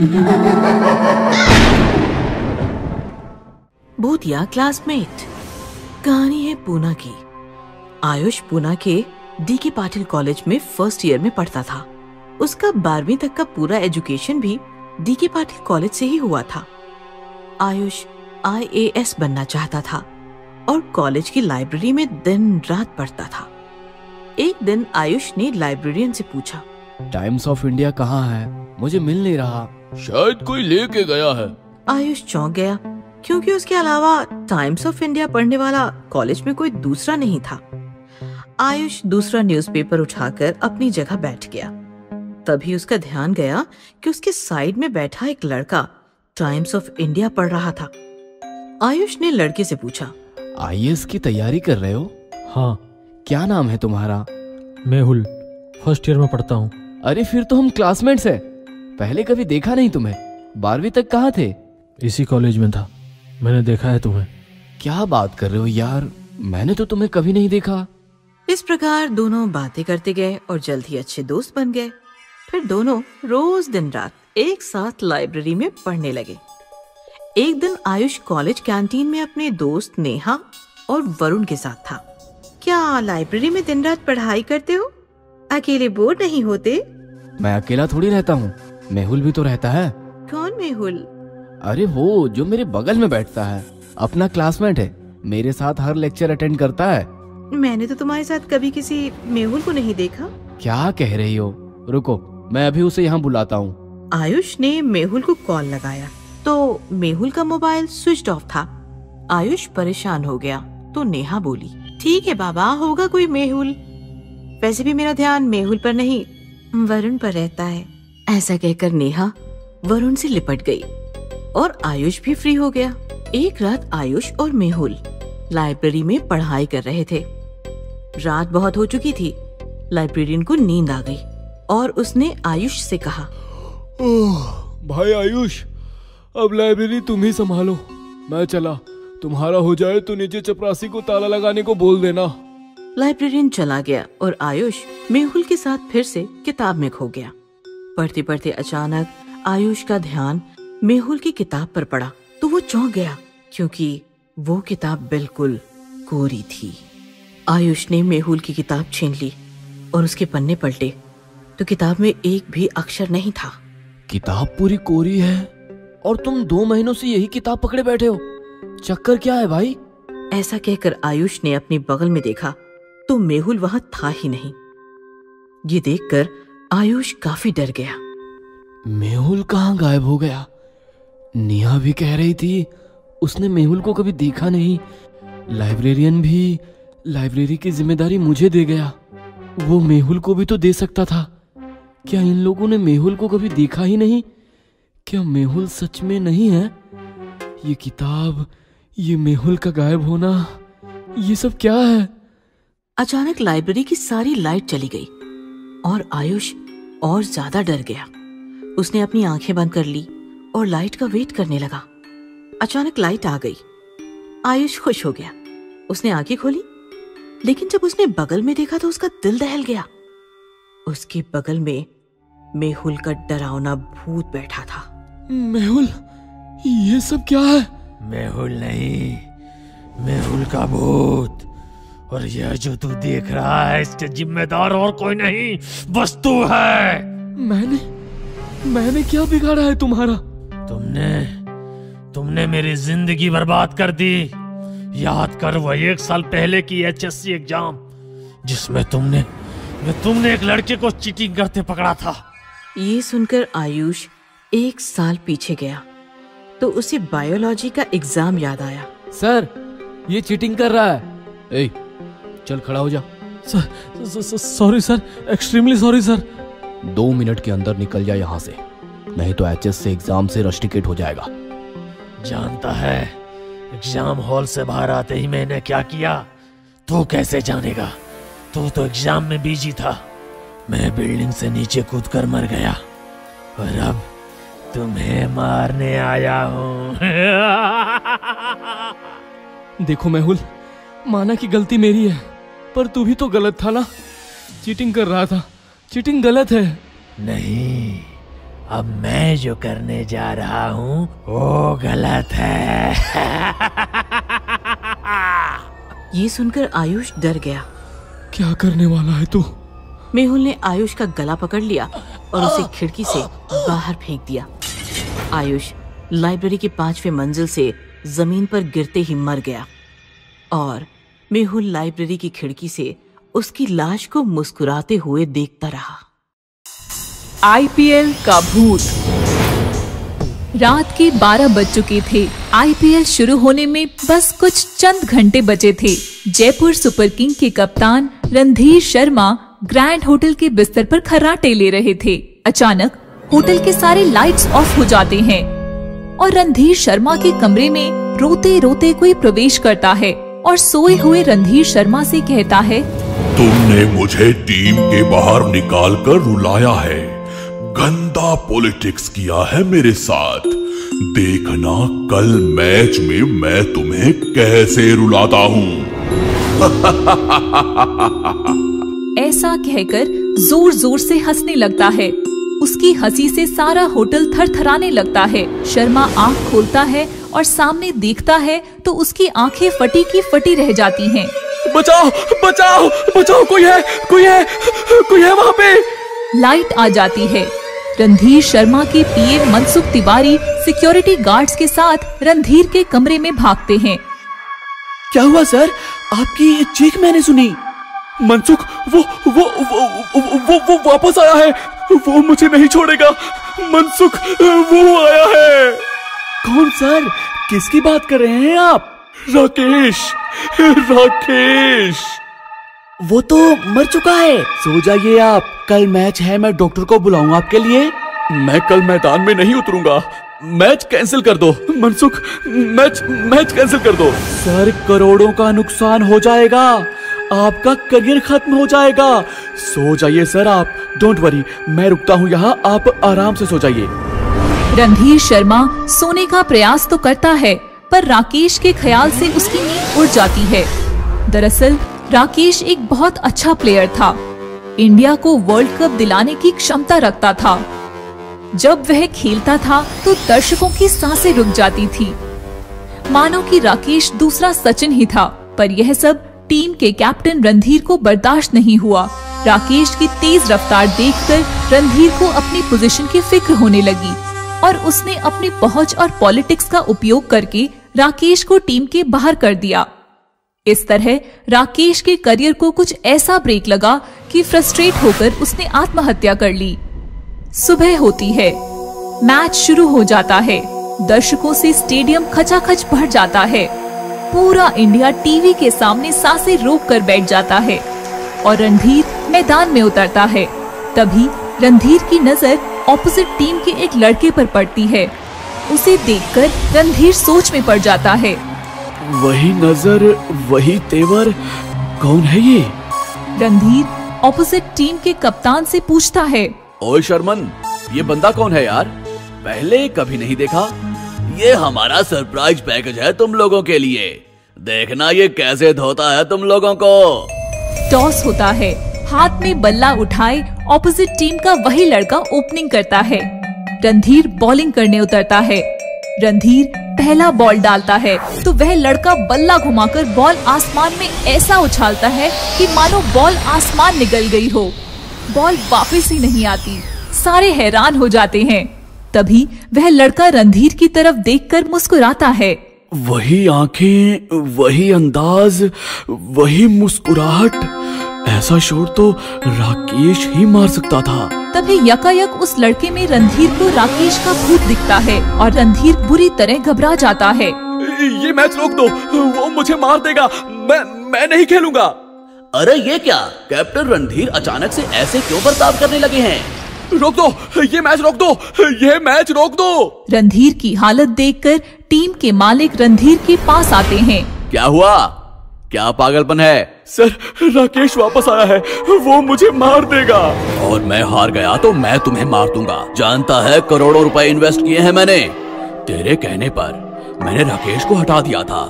भूतिया क्लासमेट। कहानी है पूना की। आयुष पूना के डी के पाटिल कॉलेज में फ़र्स्ट ईयर में पढ़ता था। उसका बारहवीं तक का पूरा एजुकेशन भी डी के पाटिल कॉलेज से ही हुआ था। आयुष आईएएस बनना चाहता था और कॉलेज की लाइब्रेरी में दिन रात पढ़ता था। एक दिन आयुष ने लाइब्रेरियन से पूछा टाइम्स ऑफ़ इंडिया कहाँ है? मुझे मिल नहीं रहा। शायद कोई लेके गया है। आयुष चौंक गया क्योंकि उसके अलावा टाइम्स ऑफ़ इंडिया पढ़ने वाला कॉलेज में कोई दूसरा नहीं था। आयुष दूसरा न्यूज़पेपर उठाकर अपनी जगह बैठ गया। तभी उसका ध्यान गया कि उसके साइड में बैठा एक लड़का टाइम्स ऑफ़ इंडिया पढ़ रहा था। आयुष ने लड़के से पूछा आईएएस की तैयारी कर रहे हो? हाँ। क्या नाम है तुम्हारा? मेहुल फ़र्स्ट ईयर में पढ़ता हूँ। अरे फिर तो हम क्लासमेट्स हैं। पहले कभी देखा नहीं तुम्हें? बारहवीं तक कहाँ थे? इसी कॉलेज में था। मैंने देखा है तुम्हें। क्या बात कर रहे हो यार? मैंने तो तुम्हें कभी नहीं देखा। इस प्रकार दोनों बातें करते गए और जल्द ही अच्छे दोस्त बन गए। फिर दोनों रोज दिन रात एक साथ लाइब्रेरी में पढ़ने लगे। एक दिन आयुष कॉलेज कैंटीन में अपने दोस्त नेहा और वरुण के साथ था। क्या लाइब्रेरी में दिन रात पढ़ाई करते हो? अकेले बोर नहीं होते? मैं अकेला थोड़ी रहता हूँ। मेहुल भी तो रहता है। कौन मेहुल? अरे वो जो मेरे बगल में बैठता है। अपना क्लासमेट है। मेरे साथ हर लेक्चर अटेंड करता है। मैंने तो तुम्हारे साथ कभी किसी मेहुल को नहीं देखा। क्या कह रही हो? रुको मैं अभी उसे यहाँ बुलाता हूँ। आयुष ने मेहुल को कॉल लगाया। तो मेहुल का मोबाइल स्विच ऑफ़ था। आयुष परेशान हो गया। तो नेहा बोली ठीक है बाबा होगा कोई मेहुल। वैसे भी मेरा ध्यान मेहुल पर नहीं वरुण पर रहता है। ऐसा कहकर नेहा वरुण से लिपट गई और आयुष भी फ्री हो गया। एक रात आयुष और मेहुल लाइब्रेरी में पढ़ाई कर रहे थे। रात बहुत हो चुकी थी। लाइब्रेरियन को नींद आ गई और उसने आयुष से कहा ओह, भाई आयुष अब लाइब्रेरी तुम ही संभालो। मैं चला तुम्हारा हो जाए तो नीचे चपरासी को ताला लगाने को बोल देना। लाइब्रेरियन चला गया और आयुष मेहुल के साथ फिर से किताब में खो गया। पढ़ते पढ़ते अचानक आयुष का ध्यान मेहुल की किताब पर पड़ा तो वो चौंक गया क्योंकि वो किताब बिल्कुल कोरी थी। आयुष ने मेहुल की किताब छीन ली और उसके पन्ने पलटे तो किताब में एक भी अक्षर नहीं था। किताब पूरी कोरी है और तुम दो महीनों से यही किताब पकड़े बैठे हो। चक्कर क्या है भाई? ऐसा कहकर आयुष ने अपने बगल में देखा तो मेहुल वहाँ था ही नहीं। ये देखकर आयुष काफ़ी डर गया। मेहुल कहाँ गायब हो गया? नेहा भी कह रही थी उसने मेहुल को कभी देखा नहीं। लाइब्रेरियन भी लाइब्रेरी की ज़िम्मेदारी मुझे दे गया। वो मेहुल को भी तो दे सकता था। क्या इन लोगों ने मेहुल को कभी देखा ही नहीं? क्या मेहुल सच में नहीं है? ये किताब ये मेहुल का गायब होना ये सब क्या है? अचानक लाइब्रेरी की सारी लाइट चली गई। और आयुष और ज़्यादा डर गया। उसने अपनी आँखें बंद कर ली और लाइट का वेट करने लगा। अचानक लाइट आ गई। आयुष खुश हो गया। उसने आँखें खोली लेकिन जब उसने बगल में देखा तो उसका दिल दहल गया। उसके बगल में मेहुल का डरावना भूत बैठा था। मेहुल ये सब क्या है? मेहुल नहीं मेहुल का भूत। और यह जो तू देख रहा है इसके जिम्मेदार और कोई नहीं बस तू है। मैंने मैंने क्या बिगाड़ा है तुम्हारा? तुमने तुमने मेरी ज़िंदगी बर्बाद कर दी। याद कर वह एक साल पहले की एचएससी एग्ज़ाम जिसमें तुमने तुमने एक लड़के को चीटिंग करते पकड़ा था। ये सुनकर आयुष एक साल पीछे गया तो उसे बायोलॉजी का एग्ज़ाम याद आया। सर ये चीटिंग कर रहा है। ए, चल खड़ा हो जा। Sorry sir extremely sorry sir. दो मिनट के अंदर निकल जा यहाँ से नहीं तो एचएस से एग्ज़ाम से रश टिकट हो जाएगा। जानता है एग्ज़ाम हॉल से बाहर आते ही मैंने क्या किया? तू कैसे जानेगा? तू तो एग्ज़ाम में बिज़ी था। मैं बिल्डिंग से नीचे कूद कर मर गया। और अब तुम्हें मारने आया हूँ। देखो मेहुल माना कि गलती मेरी है। पर तू भी तो गलत था ना? चीटिंग कर रहा था। चीटिंग गलत है। नहीं अब मैं जो करने जा रहा हूँ वो गलत है। ये सुनकर आयुष डर गया। क्या करने वाला है तू? मेहुल ने आयुष का गला पकड़ लिया और उसे खिड़की से बाहर फेंक दिया। आयुष लाइब्रेरी की पांचवे मंजिल से ज़मीन पर गिरते ही मर गया और मेहुल लाइब्रेरी की खिड़की से उसकी लाश को मुस्कुराते हुए देखता रहा। आईपीएल का भूत। रात के 12 बज चुके थे। आईपीएल शुरू होने में बस कुछ चंद घंटे बचे थे। जयपुर सुपर किंग के कप्तान रणधीर शर्मा ग्रैंड होटल के बिस्तर पर खर्राटे ले रहे थे। अचानक होटल के सारे लाइट्स ऑफ़ हो जाते हैं और रणधीर शर्मा के कमरे में रोते रोते कोई प्रवेश करता है। और सोए हुए रणधीर शर्मा से कहता है तुमने मुझे टीम के बाहर निकाल कर रुलाया है। गंदा पॉलिटिक्स किया है मेरे साथ। देखना कल मैच में मैं तुम्हें कैसे रुलाता हूँ। ऐसा कहकर ज़ोर ज़ोर से हंसने लगता है। उसकी हँसी से सारा होटल थरथराने लगता है। शर्मा आँख खोलता है और सामने देखता है तो उसकी आँखें फटी की फटी रह जाती हैं। बचाओ बचाओ बचाओ कोई है कोई है कोई है वहाँ पे? लाइट आ जाती है। रणधीर शर्मा के PA Mansukh Tiwari security guards के साथ रणधीर के कमरे में भागते हैं। क्या हुआ सर? आपकी चीख मैंने सुनी। मनसुख वो वो वो वो, वो, वो वापस आया है। वो मुझे नहीं छोड़ेगा। मनसुख वो आया है। कौन सर? किसकी बात कर रहे हैं आप? राकेश। राकेश। वो तो मर चुका है। सो जाइए आप। कल मैच है मैं डॉक्टर को बुलाऊँगा आपके लिए। मैं कल मैदान में नहीं उतरूँगा। मैच कैंसिल कर दो। मनसुख मैच मैच कैंसिल कर दो। सर करोड़ों का नुकसान हो जाएगा। आपका करियर खत्म हो जाएगा। सो जाइए सर आप। डोंट वरी मैं रुकता हूँ यहाँ। आप आराम से सो जाइए। रणधीर शर्मा सोने का प्रयास तो करता है, पर राकेश के ख्याल से उसकी नींद उड़ जाती है। दरअसल, राकेश एक बहुत अच्छा प्लेयर था। इंडिया को वर्ल्ड कप दिलाने की क्षमता रखता था। जब वह खेलता था तो दर्शकों की साँसें रुक जाती थी। मानो कि राकेश दूसरा सचिन ही था, पर यह सब टीम के कैप्टन रणधीर को बर्दाश्त नहीं हुआ। राकेश की तेज रफ्तार देखकर रणधीर को अपनी पोजीशन की फ़िक्र होने लगी। और उसने अपनी पहुँच और पॉलिटिक्स का उपयोग करके राकेश को टीम के बाहर कर दिया। इस तरह राकेश के करियर को कुछ ऐसा ब्रेक लगा कि फ्रस्ट्रेट होकर उसने आत्महत्या कर ली। सुबह होती है। मैच शुरू हो जाता है। दर्शकों से स्टेडियम खचाखच भर जाता है। पूरा इंडिया टीवी के सामने साँसें रोक कर बैठ जाता है। और रणधीर मैदान में उतरता है। तभी रणधीर की नज़र ऑपोजिट टीम के एक लड़के पर पड़ती है। उसे देखकर रणधीर सोच में पड़ जाता है। वही नज़र वही तेवर कौन है ये? रणधीर ऑपोजिट टीम के कप्तान से पूछता है। ओए शर्मन ये बंदा कौन है यार? पहले कभी नहीं देखा। ये हमारा सरप्राइज़ पैकेज है तुम लोगों के लिए। देखना ये कैसे धोता है तुम लोगों को। टॉस होता है। हाथ में बल्ला उठाए ऑपोजिट टीम का वही लड़का ओपनिंग करता है। रणधीर बॉलिंग करने उतरता है। रणधीर पहला बॉल डालता है तो वह लड़का बल्ला घुमाकर बॉल आसमान में ऐसा उछालता है कि मानो बॉल आसमान निकल गई हो। बॉल वापस ही नहीं आती, सारे हैरान हो जाते हैं। तभी वह लड़का रणधीर की तरफ़ देखकर मुस्कुराता है। वही आँखें, वही अंदाज, वही मुस्कुराहट ऐसा शोर तो राकेश ही मार सकता था। तभी यकायक उस लड़के में रणधीर को राकेश का भूत दिखता है और रणधीर बुरी तरह घबरा जाता है। ये मैच रोक दो वो मुझे मार देगा मैं मैं नहीं खेलूँगा। अरे ये क्या? कैप्टन रणधीर अचानक से ऐसे क्यों बर्ताव करने लगे हैं? रोक दो ये मैच रोक दो ये मैच रोक दो। रणधीर की हालत देखकर टीम के मालिक रणधीर के पास आते हैं। क्या हुआ? क्या पागलपन है? सर राकेश वापस आया है। वो मुझे मार देगा। और मैं हार गया तो मैं तुम्हें मार दूँगा। जानता है करोड़ों रुपए इन्वेस्ट किए हैं मैंने। तेरे कहने पर मैंने राकेश को हटा दिया था।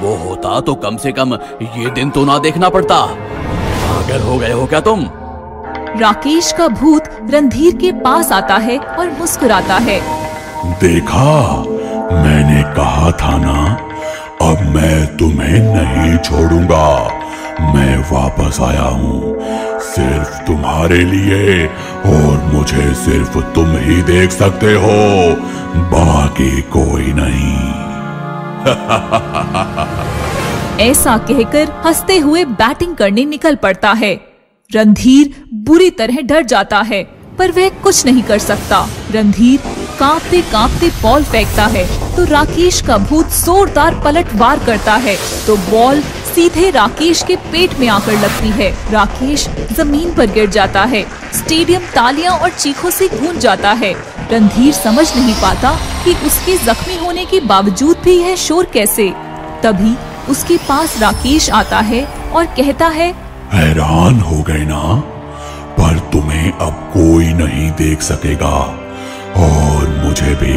वो होता तो कम से कम ये दिन तो ना देखना पड़ता। पागल हो गए हो क्या तुम? राकेश का भूत रणधीर के पास आता है और मुस्कुराता है। देखा मैंने कहा था ना अब मैं तुम्हें नहीं छोड़ूँगा। मैं वापस आया हूँ सिर्फ़ तुम्हारे लिए और मुझे सिर्फ़ तुम ही देख सकते हो। बाकी कोई नहीं। ऐसा कहकर हँसते हुए बैटिंग करने निकल पड़ता है। रणधीर बुरी तरह डर जाता है, पर वह कुछ नहीं कर सकता। रणधीर कांपते कांपते बॉल फेंकता है तो राकेश का भूत जोरदार पलटवार करता है तो बॉल सीधे राकेश के पेट में आकर लगती है। राकेश ज़मीन पर गिर जाता है, स्टेडियम तालियाँ और चीखों से गूंज जाता है। रणधीर समझ नहीं पाता कि उसके जख्मी होने के बावजूद भी यह शोर कैसे। तभी उसके पास राकेश आता है और कहता है, हैरान हो गए ना, पर तुम्हें अब कोई नहीं देख सकेगा। और मुझे भी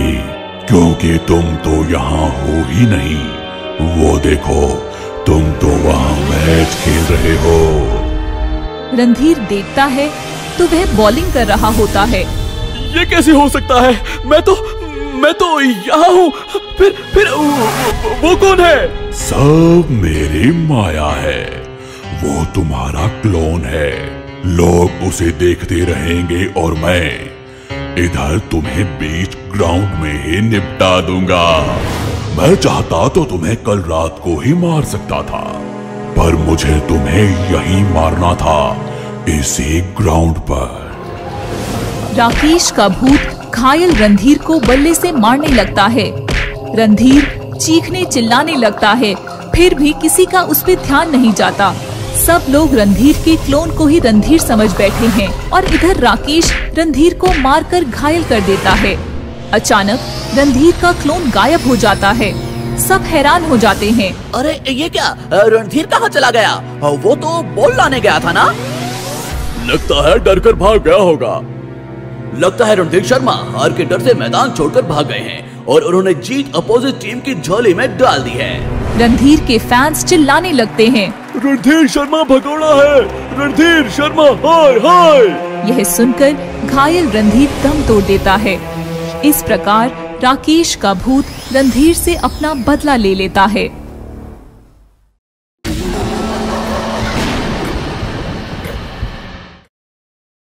क्योंकि तुम तो यहाँ हो ही नहीं। वो देखो तुम तो वहाँ मैच खेल रहे हो। रणधीर देखता है तो वह बॉलिंग कर रहा होता है। ये कैसे हो सकता है? मैं तो मैं तो यहाँ हूँ। फिर फिर वो, वो कौन है? सब मेरी माया है। वो तुम्हारा क्लोन है। लोग उसे देखते रहेंगे और मैं इधर तुम्हें बीच ग्राउंड में ही निपटा दूँगा। मैं चाहता तो तुम्हें कल रात को ही मार सकता था, पर मुझे तुम्हें यहीं मारना था, इसी ग्राउंड पर। राकेश का भूत घायल रणधीर को बल्ले से मारने लगता है। रणधीर चीखने चिल्लाने लगता है, फिर भी किसी का उस पर ध्यान नहीं जाता। सब लोग रणधीर के क्लोन को ही रणधीर समझ बैठे हैं और इधर राकेश रणधीर को मारकर घायल कर देता है। अचानक रणधीर का क्लोन गायब हो जाता है। सब हैरान हो जाते हैं। अरे ये क्या? रणधीर कहाँ चला गया? वो तो बोल लाने गया था ना? लगता है डर कर भाग गया होगा। लगता है रणधीर शर्मा हार के डर से मैदान छोड़कर भाग गए हैं और उन्होंने जीत अपोजिट टीम की झोली में डाल दी है। रणधीर के फैंस चिल्लाने लगते हैं। रणधीर शर्मा भगोड़ा है। रणधीर शर्मा, हाय हाय। यह सुनकर घायल रणधीर दम तोड़ देता है। इस प्रकार राकेश का भूत रणधीर से अपना बदला ले लेता है।